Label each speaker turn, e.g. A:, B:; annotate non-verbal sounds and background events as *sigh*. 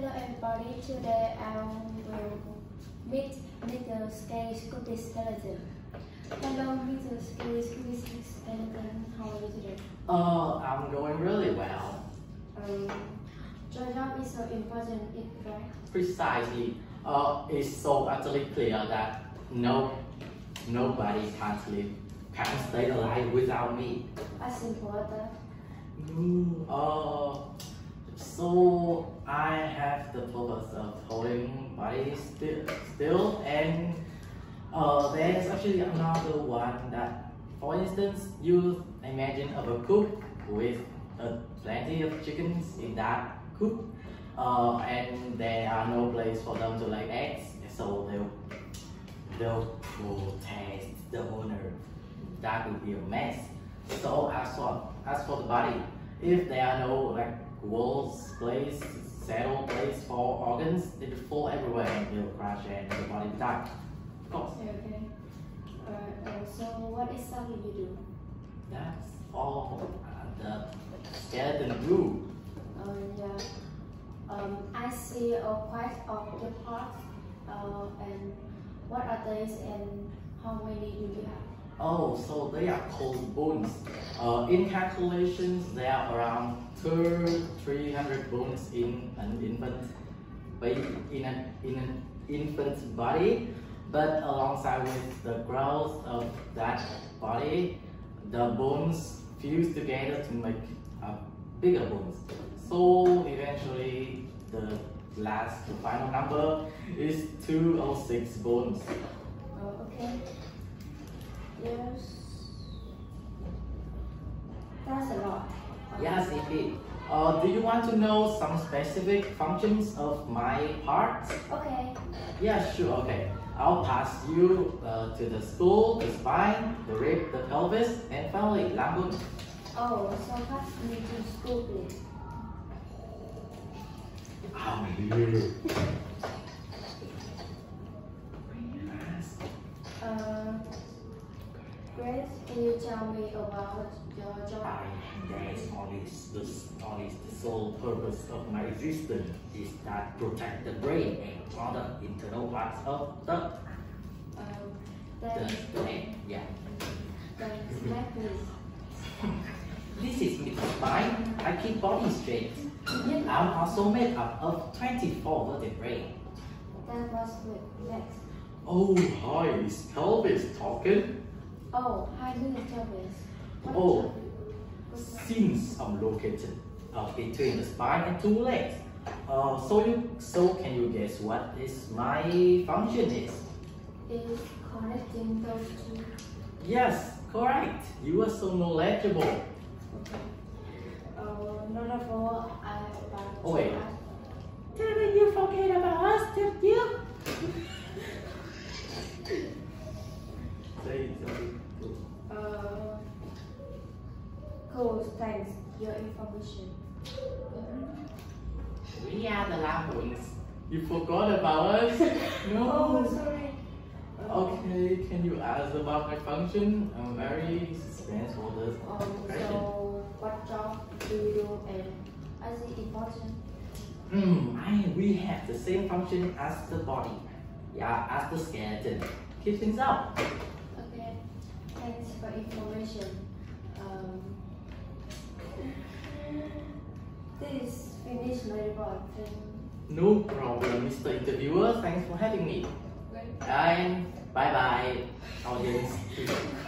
A: Hello everybody, today I will meet Mr. Scary Scooby Skeleton. Hello Mr. Scary Scooby Skeleton, how are you today?
B: Uh, I'm going really well.
A: Um, your job is so important, is right?
B: Precisely. Uh, it's so utterly clear that no, nobody can live, can stay alive without me.
A: What's important?
B: Uh, so I have the purpose of holding body still, still and uh, there's actually another one that, for instance, you imagine of a coop with uh, plenty of chickens in that coop, uh, and there are no place for them to lay eggs, so they'll they'll protest the owner. That would be a mess. So as for as for the body, if there are no like walls, place, saddle, place for organs, it will fall everywhere and they'll crash and the body will die. Of course.
A: Okay, okay. Uh, uh, so what exactly you do?
B: That's all uh, the skeleton do.
A: Uh, yeah. Um, I see uh, quite of the parts. Uh, and what are these and how many do you have?
B: Oh, so they are called bones. Uh, in calculations, there are around two, 300 bones in an infant, in an, in an infant's body. But alongside with the growth of that body, the bones fuse together to make uh, bigger bones. So eventually, the last, the final number is 206 bones.
A: Oh, okay. Yes. That's a lot.
B: Yes, indeed. Uh, do you want to know some specific functions of my parts?
A: Okay.
B: Yeah, sure, okay. I'll pass you uh, to the skull, the spine, the rib, the pelvis, and finally, lambun.
A: Oh, so pass me to skull, please.
B: I'm here.
A: Grace, can you tell me about your job?
B: I, only this, only the sole purpose of my existence is that protect the brain and other internal parts of the,
A: Um,
B: the, the head. Yeah.
A: then snack please. *laughs*
B: This is my spine. I keep body straight. I'm also made up of 24 vertebrae.
A: That was. Next.
B: Oh, hi, is pelvis talking?
A: Oh, hi, Mr. What
B: Oh. Since I'm located uh, between the spine and two legs, uh, so you so can you guess what is my function is?
A: Is connecting those two.
B: Yes, correct. You are so knowledgeable.
A: Okay. Uh, none of all I
B: Oh, wait.
A: to ask.
B: Didn't you forget about us, did you? Say something.
A: Uh, cool, thanks. Your information.
B: We are the Lampwings. You forgot about us? *laughs*
A: Oh,
B: No.
A: sorry. Uh,
B: Okay, can you ask about my function? I'm very suspenseful this
A: Um,
B: question.
A: so, what job do you do and is it important?
B: Hmm, I, we have the same function as the body. Yeah, as the skeleton. Keep things up.
A: For information. Um, this finish my report.
B: No problem, Mr. Interviewer. Thanks for having me. And bye bye, audience. *laughs*